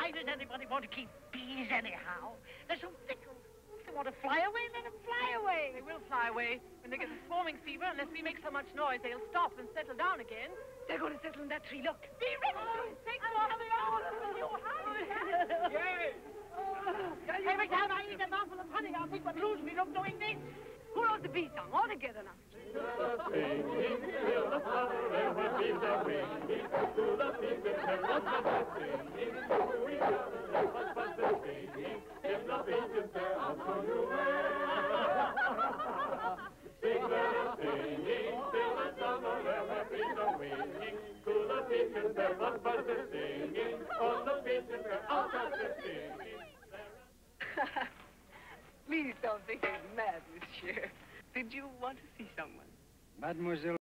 Why does anybody want to keep bees anyhow? They're so fickle. If they want to fly away, let them fly away. They will fly away. When they get the swarming fever, unless we make so much noise, they'll stop and settle down again. They're going to settle in that tree. Look. Be ready to take them off the Yes. Every time I eat a mouthful of honey, I'll think what lose me from doing this. Who wrote the bee song? All together now. Please don't think I'm mad, monsieur. Did you want to see someone? Mademoiselle